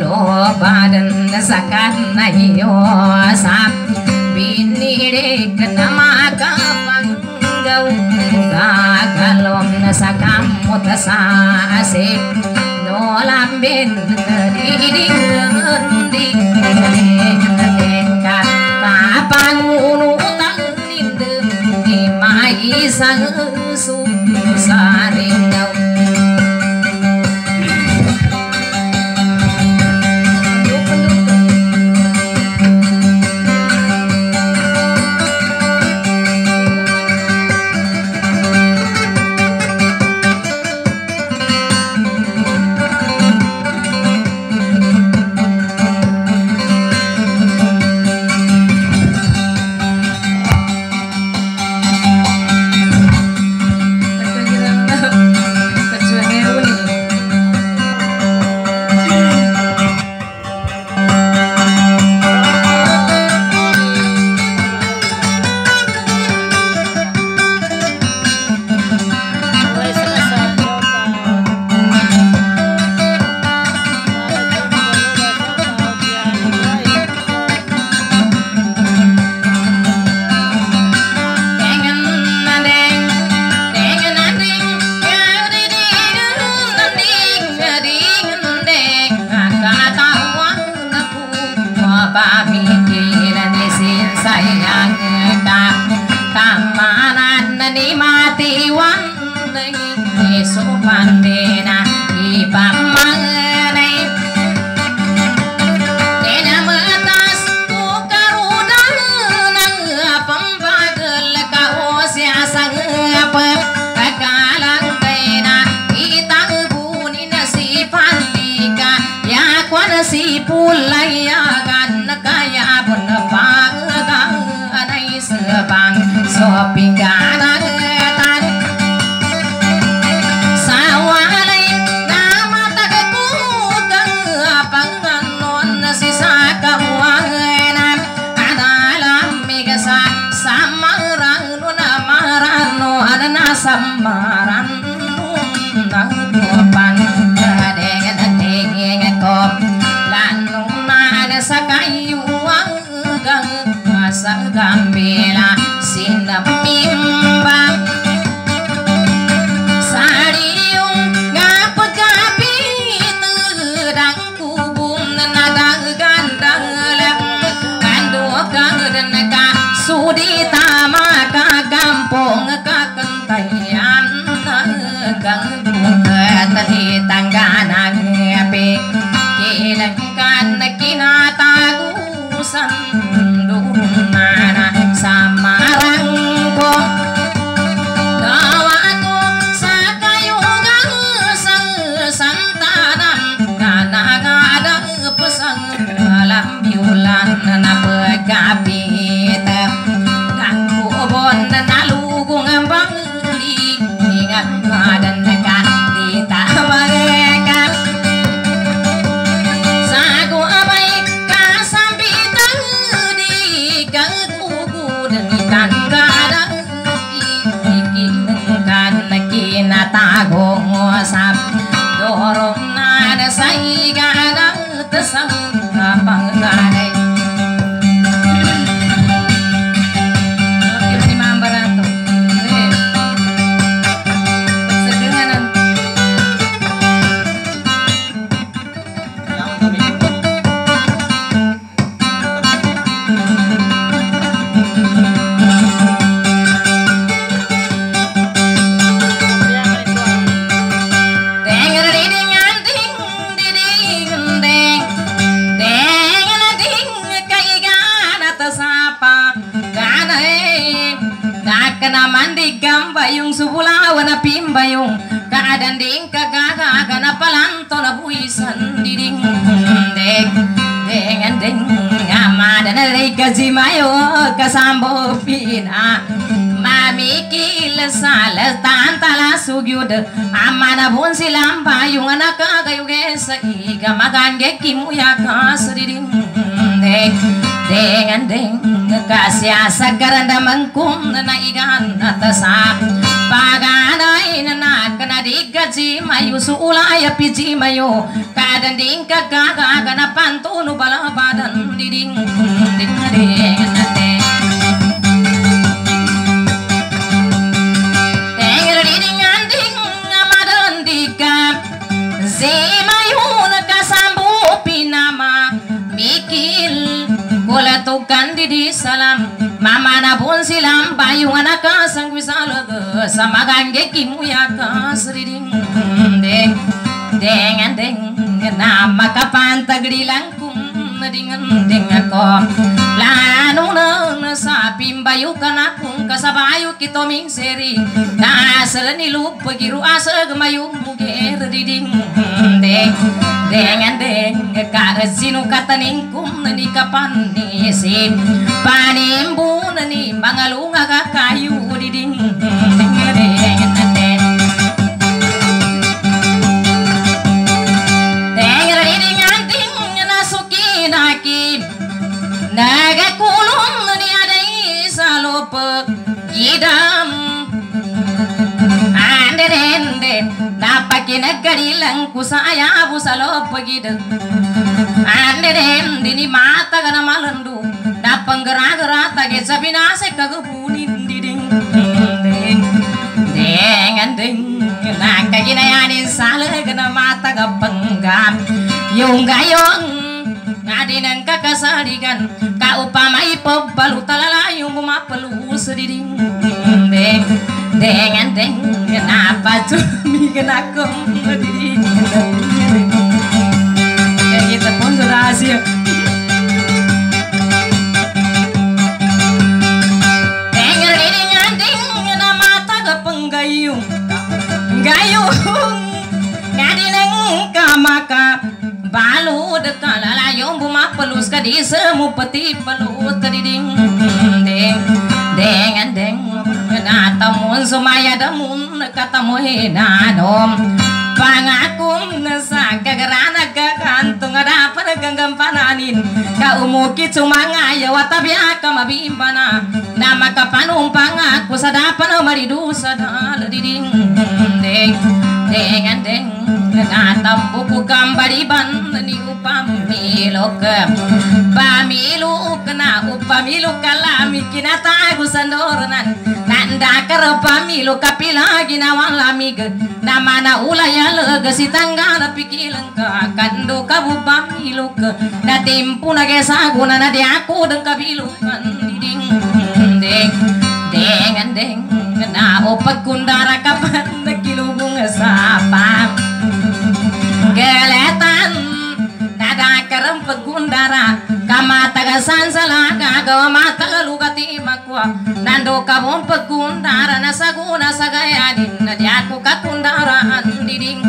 ಲೋಬಾರನ್ ಸಕನ್ನಯ್ಯೋ ಸಾಪ್ತಿ ಬಿನ್ನಿಡೇಕ ನಮಕ ಮಂಗವು ಗಾಗಲೊಂ ಸಕಂ ಮುತ ಸಾಸೆ ನೋಲಂಬೆನ್ ರೀರಿ ಗಂದಿ ಕಾಪನೂನು ತಂದಿದ್ದು ಮಾಯಿ ಸಂಗ Ramada subula wana pimbayong kaadan ding kagaga gana palanto na buisan diding. Deng deng and deng amada na rey kazimayo kasambo pina. Mami kil sala tan tala sugyud. Amana bun silam bayong anak kagayuge sa iga magange kimuya kasriding dek dengan deng kasya sagaranda mangkum na igan atasa paganay na nakana digaji mayu. Suulaya piji mayo kadanding kagaga na pantuno balabadan diding ding ding ding Kulatukan di salam Mama na pun silam Bayung anak kasang wisala Sama gangge kimu ya kasriding Deng Deng deng Nama kapan tagrilang kum Dengan deng ako Lano na sa pimbayu kanakung Kasabayu kito ming seri Nasal nilup pagiru asa gemayung buger diding Deng dengan deng sinu kataning kum ni kapan ni panimbun ni mangalunga kakayu diding Naga kulung ni ada salop idam. Dende napakina gadilang kusaya busalo pagid ande dende ni mata gana malandu dapang gera-gera tage sabina se kagupunin diding deng andeng nakagina yani sala gana mata gapanggam yung gayong Ngadinang kakasaligan Kaupamay pagbalu talalayong bumapalu sediding. Deng, dengan deng Kenapa cumi kenakong sediding? Kayak gitu pun sudah buma pelus ka di semu peti pelut ding deng deng deng natamun sumaya damun katamu hinadom pangakum nasa kagarana kakantung ada panaganggam pananin ka umuki cuma ngaya watabya ka mabimbana nama ka panumpang aku sadapan maridu sadal diding deng deng deng ತಪ್ಪು ಕುಕಂಬರಿ ಬಂದು ನೀವು ಪಂಪಿಲೋಕ ಪಮಿಲೂಕ್ ನಾವು ಪಮಿಲುಕಲ್ಲ ಮಿಕ್ಕಿನ ತಾಗು ಸಂದೋರು ನನ್ ನಂದಾಕರ ಪಮಿಲು ಕಪಿಲಾಗಿ ನವಲ್ಲ ಮಿಗ ನಮ್ಮನ ಉಲಯಲಗ ಸಿತಂಗಾದ ಪಿಕಿಲಂಕ ಕಂಡು ಕಬು ಪಮಿಲುಕ್ ನ ತಿಂಪುನಗೆ ಸಾಗು ನನ್ನ ದ್ಯಾಕೂದ ಕಬಿಲು ಕಂದಿಡಿಂಗ್ ದೇಂಗ್ ದೇಂಗ್ ನಾ ಒಪ್ಪ ಕುಂದಾರ ಕಪಂದ ಕಿಲುಗುಂಗ ಸಾಪ geletan. Dada karam pagundara kama tagasan salaga mata luka makwa nando kabon pagundara nasaguna sagayadin nadyaku katundara andiding.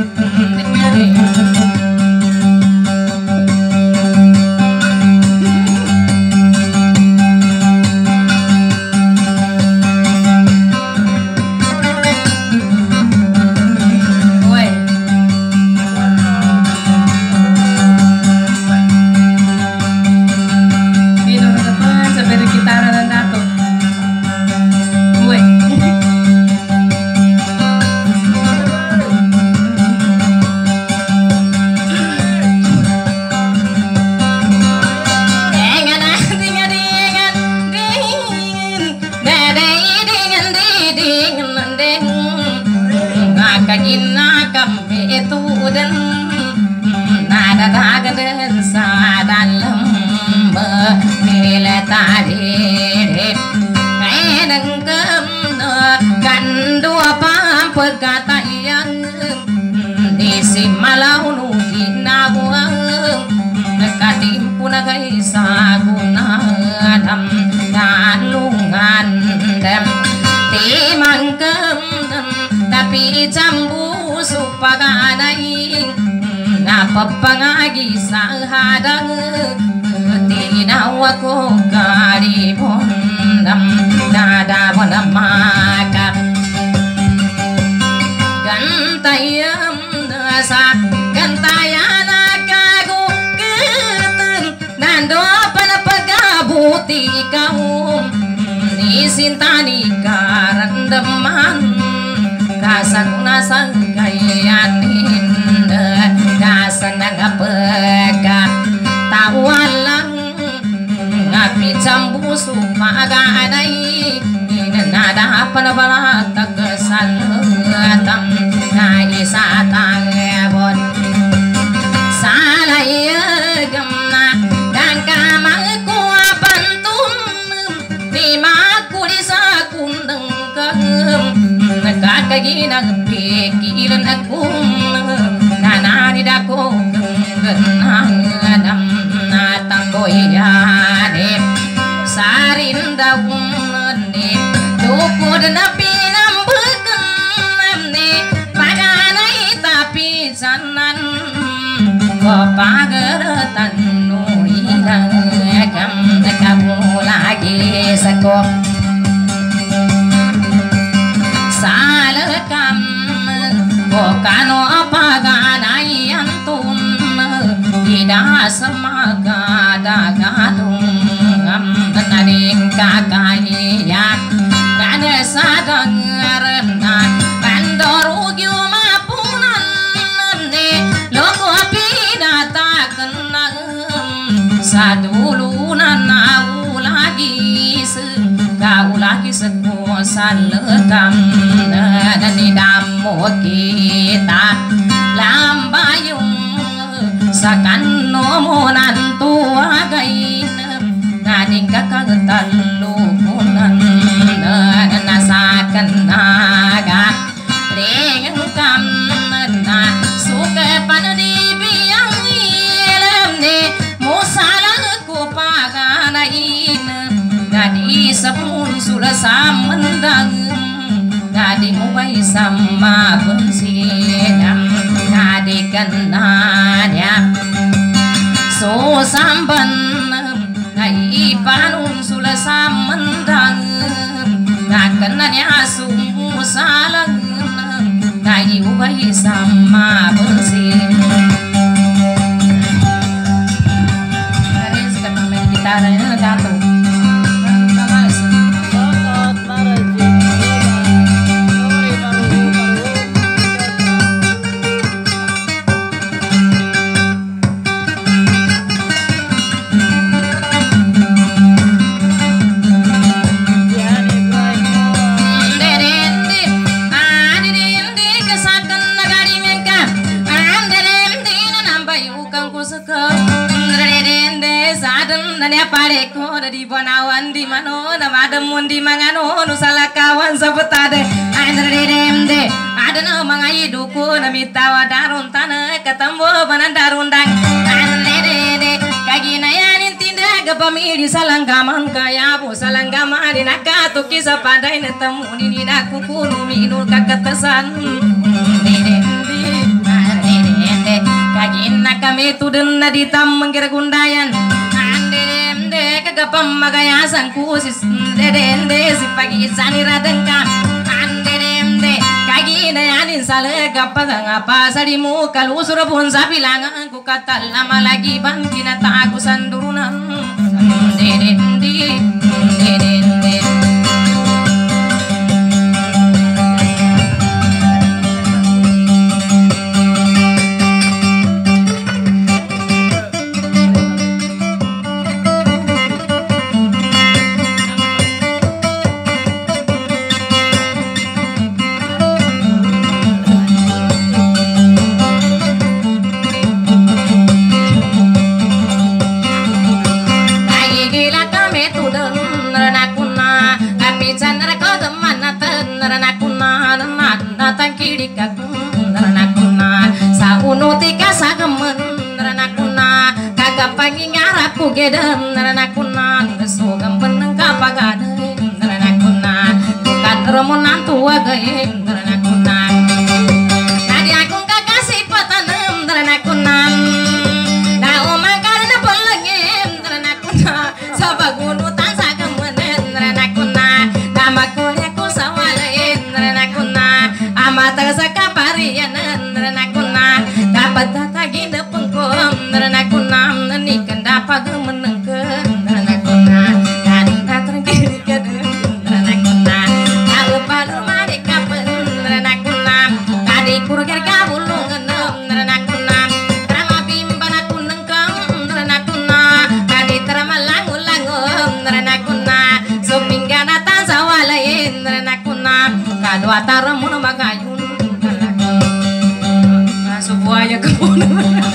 สาคุณาดำงานลุงงานเดมตีมันเกิมดตะปีจำบูสุปกาไดนาปปังากิสาหาดังตีนาวโกกาดีพนดำดาดาพนมากกันตยมเดสา kau nisintani karandaman kasang nasang kayanin kasan nangapega tawalang ngapi cambu sumaga anai. Nada panabala tagasan tam nai na pe ki lan an kung na na ni da kung nang dam na tam boy ya de sarin da un de do ko na pe nam bu kan nam ne pa ga nai ta pi san nan ko pa ga ra tan no i ra gam ka bo la ge sa ko Bokano apaganay antun Ida samaga dagadung. Am naring kakaya Gane sadang arena Pandoru mapunan Ne loko pinatakenang Sadulunan au lagi Kau lagi sekuasan lekam Dan ಮೂಕೀತ ಲಾಂಬಾಯು ಸಕನ್ನು ಮೂನ gapamiri salanggaman kaya po salanggama di nakato kisa pandai na tamuni ni na kukunu minul kakatasan kagina kami tudun na ditam mengkira gundayan. Ande kagapam magayasan kusis dedende si pagi sani radengka. Ande demde kagi na yanin sale gapagang apa sadi mu kalu surapun sabilangan ku kata lama lagi bangkina tak aku sandurunan dedende dedende gedem ranakuna sugam peneng kapagade ranakuna bukan remunan tua gaye magayun Subuaya kebun Ay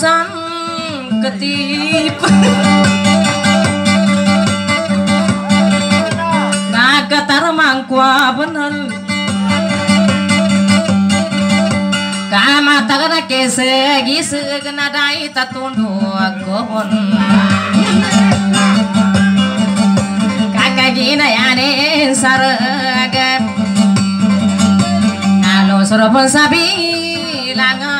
manamsan ketip Nagatar mangkwa bener. Kama tagara kese gise genadai tatundu akon Kakak gina yane saragam Halo sorobon sabi langan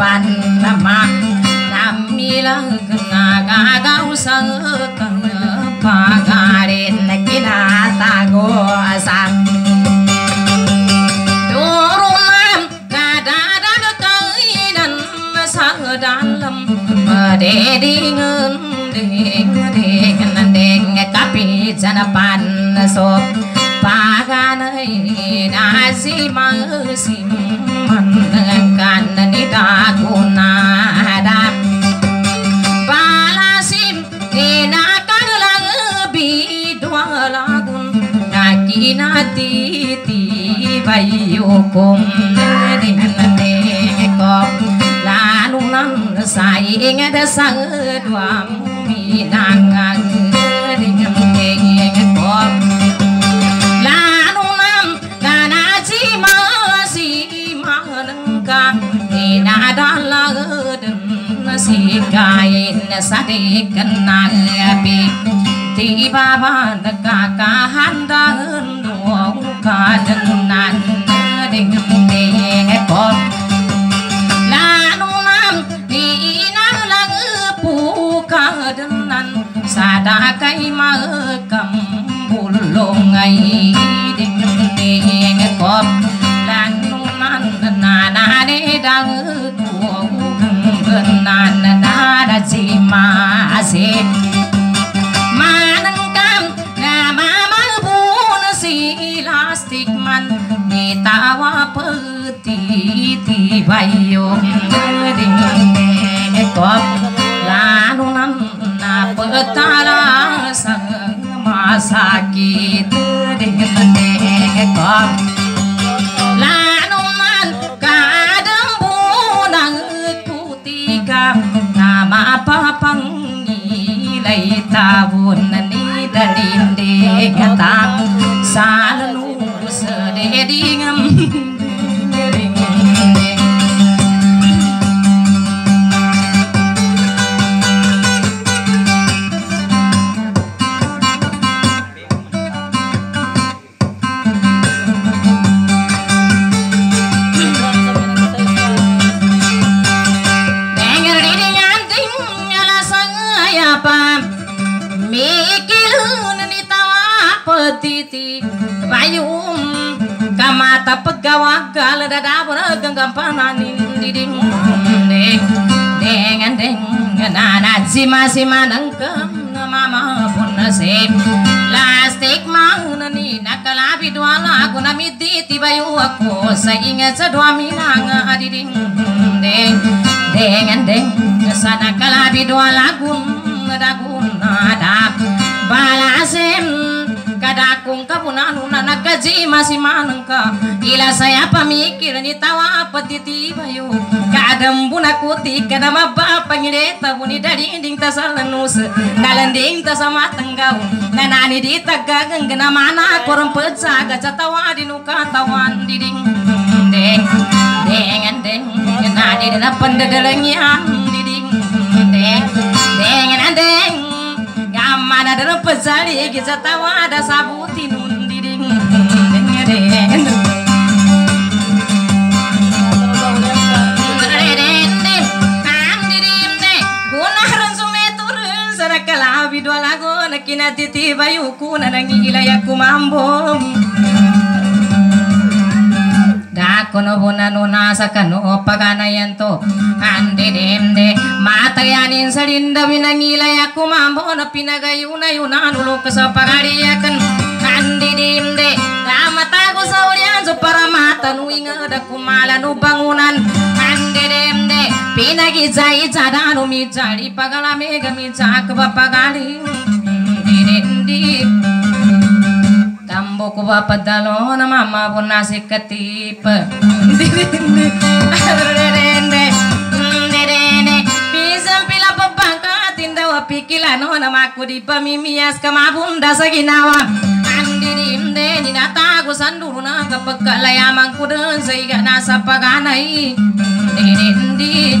pan na ma nam mi la na ga ga sa ba pa ga re na ki na ta go sa do ru nam ga da da ga ka i sa da lam ma de di ngun de ga de na de ga ka pi cha na pan so pa ga này na si ma si man กันนิตาคุณนาดาปาลาซิมเอนากันลังบีดวงลากุนนากีนาตีตีใบโยกุมเดินเตกกบลานุงนั้นใสเงดสังดวงมีนาง lagudun ca sadikan nabi tiba pada kakahan dahun dua kadan nan ding depot lanung nam đi na lang pu kadan sa da cay ma kam bulong ai ding depot lanung nan na na de dang nan na na si ma si ma nang cam na ma ma bu na si elastic man ni ta wa pu ti ti bay yong ding ne kop la nu nan na pu ta la sa ma sa ki tu ding ne kop sima sima nangkem mama pun nasib lastik mana ni nakalabi dua lagu namiti tibayu aku seingat sedua minang adiding ding dengan ding sana kalabi dua lagu dagu nada balasim kadakung kapunanuna nagaji masih manengka ila saya pamikir ni tawa petiti bayu kadam buna kuti kadama bapa ngireta buni dari ding tasalanus nalanding tasama tenggau. Nanani di tagagang gena mana korang pecah. Gaca tawa di nuka tawan diding. Deng dengan deng nadi dina pendedelengian diding. Deng dengan deng Gamana dalam pesali kita tawa ada sabuti diding deng dua lagu nakina titi bayu kuna nangigila yaku mambo dakono bunano nasa kano paganayanto ande demde matayanin salinda winangila yaku mambo na pinagayuna yunano lo kasapagariyakan ande demde damatago sa ulyan so para matanuinga da kumala no bangunan ande demde pinagi jai jadano mi jari pagala mega mi jak bapagali di Tambo ko ba padalo na mama po nasi katip Pisang pila pa bangka tindaw pikila no na maku di pamimias kamabunda sa ginawa Andi dinde ni natago sanduro na kapag kalayaman ko dun sa iga nasa paganay Dindi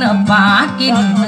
ba mataga